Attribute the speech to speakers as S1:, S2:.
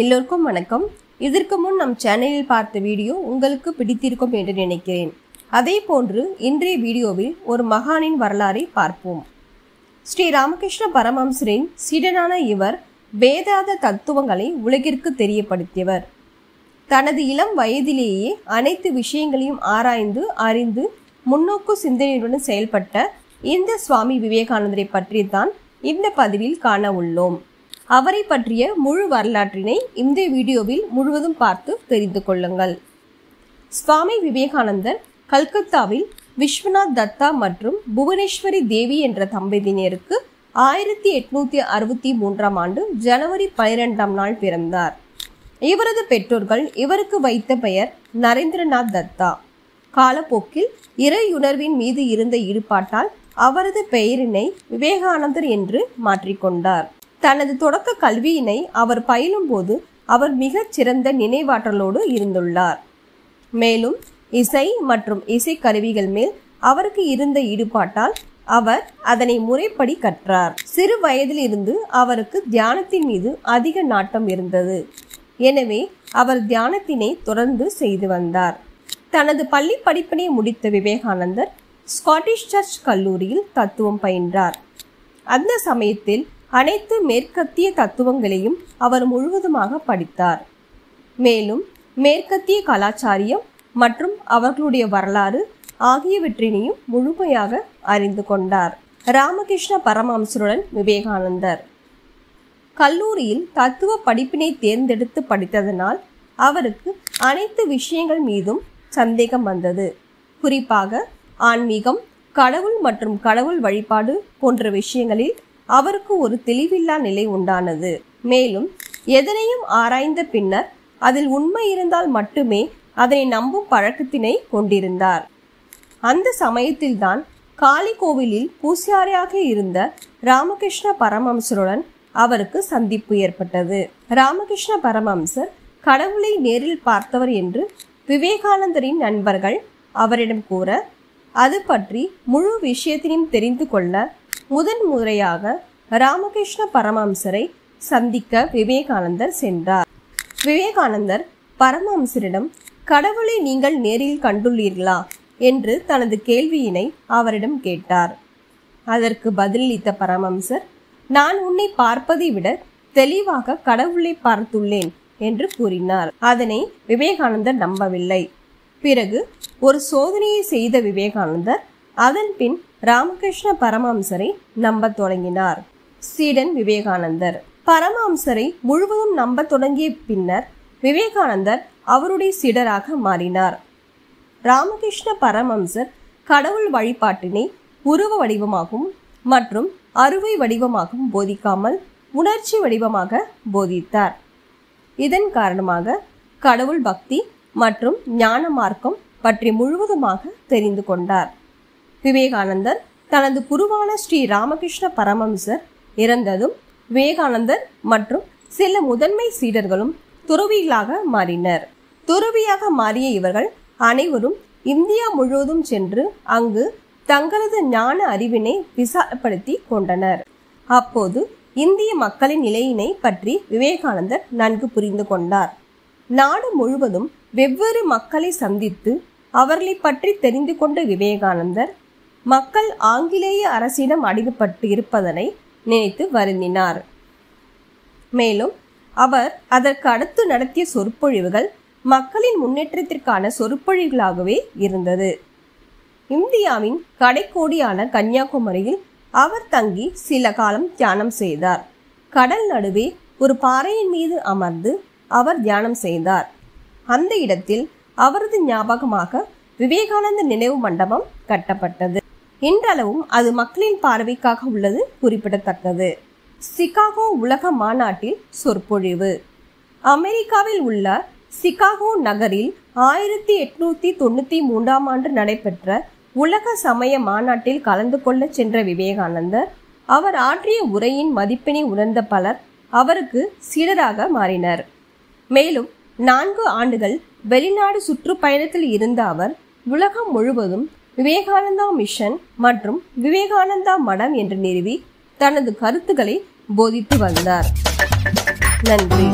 S1: எல்லோருக்கும் வணக்கம். இதற்கு முன் நம் சேனலில் பார்த்த வீடியோ உங்களுக்கு பிடித்திருக்கும் என்று நினைக்கிறேன். அதே போன்று இன்றைய வீடியோவில் ஒரு மகானின் வரலாறை பார்ப்போம். ஸ்ரீ ராமகிருஷ்ண பரமஹம்சரின் சீடனான இவர் வேதாத தத்துவங்களை உலகிற்கு தெரியப்படுத்தியவர். தனது இளம் வயதிலேயே அனைத்து விஷயங்களையும் ஆராய்ந்து அறிந்து முன்னோக்கு சிந்தனையுடன் செயல்பட்ட இந்த சுவாமி விவேகானந்தரை பற்றி தான் இந்த பதிவில் காண உள்ளோம். அவரை பற்றிய முழு வரலாற்றினை இந்த வீடியோவில் முழுவதும் பார்த்து தெரிந்து கொள்ளுங்கள். சுவாமி விவேகானந்தர் கல்கத்தாவில் விஸ்வநாத் தத்தா மற்றும் புவனேஸ்வரி தேவி என்ற தம்பதியினருக்கு ஆயிரத்தி எட்நூத்தி அறுபத்தி மூன்றாம் ஆண்டு ஜனவரி பனிரெண்டாம் நாள் பிறந்தார். இவரது பெற்றோர்கள் இவருக்கு வைத்த பெயர் நரேந்திரநாத் தத்தா. காலப்போக்கில் இறையுணர்வின் மீது இருந்த ஈடுபாட்டால் அவரது பெயரினை விவேகானந்தர் என்று மாற்றிக்கொண்டார். தனது தொடக்க கல்வியினை அவர் பயிலும்போது அவர் மிகச் சிறந்த நினைவாற்றலோடு இருந்துள்ளார். மேலும் இசை மற்றும் இசைக்கருவிகள் மேல் அவருக்கு இருந்த ஈடுபாட்டால் அவர் அதனை முறைப்படி கற்றார். சிறு வயதிலிருந்து அவருக்கு தியானத்தின் மீது அதிக நாட்டம் இருந்தது. எனவே அவர் தியானத்தினை தொடர்ந்து செய்து வந்தார். தனது பள்ளி படிப்பினை முடித்த விவேகானந்தர் ஸ்காட்டிஷ் சர்ச் கல்லூரியில் தத்துவம் பயின்றார். அந்த சமயத்தில் அனைத்து மேற்கத்திய தத்துவங்களையும் அவர் முழுவதுமாக படித்தார். மேலும் மேற்கத்திய கலாச்சாரியம் மற்றும் அவர்களுடைய வரலாறு ஆகியவற்றினையும் முழுமையாக அறிந்து கொண்டார். ராமகிருஷ்ண பரமஹம்சருடன் விவேகானந்தர். கல்லூரியில் தத்துவ படிப்பினை தேர்ந்தெடுத்து படித்ததனால் அவருக்கு அனைத்து விஷயங்கள் மீதும் சந்தேகம் வந்தது. குறிப்பாக ஆன்மீகம் கடவுள் மற்றும் கடவுள் வழிபாடு போன்ற விஷயங்களில் அவருக்கு ஒரு தெளிவில்லா நிலை உண்டானது. மேலும் எதனையும் ஆராய்ந்த பின்னர் அதில் உண்மை இருந்தால் மட்டுமே அதனை நம்பும் பழக்கத்தினை கொண்டிருந்தார். அந்த சமயத்தில்தான் காளி கோவிலில் பூசியாரியாக இருந்த ராமகிருஷ்ண பரமஹம்சருடன் அவருக்கு சந்திப்பு ஏற்பட்டது. ராமகிருஷ்ண பரமஹம்சர் கடவுளை நேரில் பார்த்தவர் என்று விவேகானந்தரின் நண்பர்கள் அவரிடம் கூற அது பற்றி முழு விஷயத்தினையும் தெரிந்து கொள்ள முதன் முறையாக ராமகிருஷ்ண பரமஹம்சரை சந்திக்க விவேகானந்தர் சென்றார். விவேகானந்தர் பரமஹம்சரிடம் கடவுளை நீங்கள் நேரில் கண்டுள்ளீர்களா? என்று தனது கேள்வியினை அவரிடம் கேட்டார். அதற்கு பதிலளித்த பரமம்சர் நான் உன்னை பார்ப்பதை விட தெளிவாக கடவுளை பார்த்துள்ளேன் என்று கூறினார். அதனை விவேகானந்தர் நம்பவில்லை. பிறகு ஒரு சோதனையை செய்த விவேகானந்தர் அதன் பின் ராமகிருஷ்ண பரமஹம்சரை நம்பத் தொடங்கினார். சீடன் விவேகானந்தர். பரமஹம்சரை முழுவதும் நம்பத் தொடங்கிய பின்னர் விவேகானந்தர் அவருடைய சீடராக மாறினார். ராமகிருஷ்ண பரமஹம்சர் கடவுள் வழிபாட்டினை உருவ வடிவமாகவும் மற்றும் அறுவை வடிவமாகவும் போதிக்காமல் உணர்ச்சி வடிவமாக போதித்தார். இதன் காரணமாக கடவுள் பக்தி மற்றும் ஞான மார்க்கம் பற்றி முழுவதுமாக தெரிந்து கொண்டார். விவேகானந்தர் தனது குருவான ஸ்ரீ ராமகிருஷ்ண பரமம்சர் இறந்ததும் விவேகானந்தர் மற்றும் சில முதன்மை சீடர்களும் துறவிகளாக மாறினர். துறவியாக மாறிய இவர்கள் அனைவரும் இந்தியா முழுவதும் சென்று அங்கு தங்களது ஞான அறிவினை விசாரப்படுத்தி கொண்டனர். அப்போது இந்திய மக்களின் நிலையினை பற்றி விவேகானந்தர் நன்கு புரிந்து கொண்டார். நாடு முழுவதும் வெவ்வேறு மக்களை சந்தித்து அவர்களை பற்றி தெரிந்து கொண்ட விவேகானந்தர் மக்கள் ஆங்கிலேய அரசிடம் அடிமைப்பட்டு இருப்பதனை நினைத்து வருந்தினார். மேலும் அவர் அதற்கு அடுத்து நடத்திய சொற்பொழிவுகள் மக்களின் முன்னேற்றத்திற்கான சொற்பொழிவுகளாகவே இருந்தது. இந்தியாவின் கடைக்கோடியான கன்னியாகுமரியில் அவர் தங்கி சில காலம் தியானம் செய்தார். கடல் நடுவே ஒரு பாறையின் மீது அமர்ந்து அவர் தியானம் செய்தார். அந்த இடத்தில் அவரது ஞாபகமாக விவேகானந்த நினைவு மண்டபம் கட்டப்பட்டது. இன்றளவும் அது மக்களின் பார்வைக்காக உள்ளது குறிப்பிடத்தக்கது. சிகாகோ உலக மாநாட்டில் சொற்பொழிவு. அமெரிக்காவில் உள்ள சிகாகோ நகரில் ஆயிரத்தி எட்நூத்தி தொண்ணூத்தி மூன்றாம் ஆண்டு நடைபெற்ற உலக சமய மாநாட்டில் கலந்து கொள்ள சென்ற விவேகானந்தர் அவர் ஆற்றிய உரையின் மதிப்பினை உணர்ந்த பலர் அவருக்கு சீடராக மாறினர். மேலும் நான்கு ஆண்டுகள் வெளிநாடு சுற்றுப்பயணத்தில் இருந்த அவர் உலகம் முழுவதும் விவேகானந்தா மிஷன் மற்றும் விவேகானந்தா மடம் என்று நிறுவி தனது கருத்துக்களை போதித்து வந்தார். நன்றி.